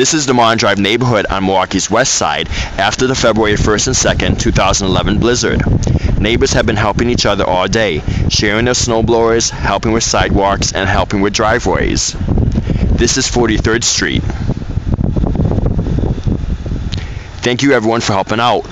This is the Martin Drive neighborhood on Milwaukee's west side after the February 1st and 2nd, 2011 blizzard. Neighbors have been helping each other all day, sharing their snowblowers, helping with sidewalks, and helping with driveways. This is 43rd Street. Thank you everyone for helping out.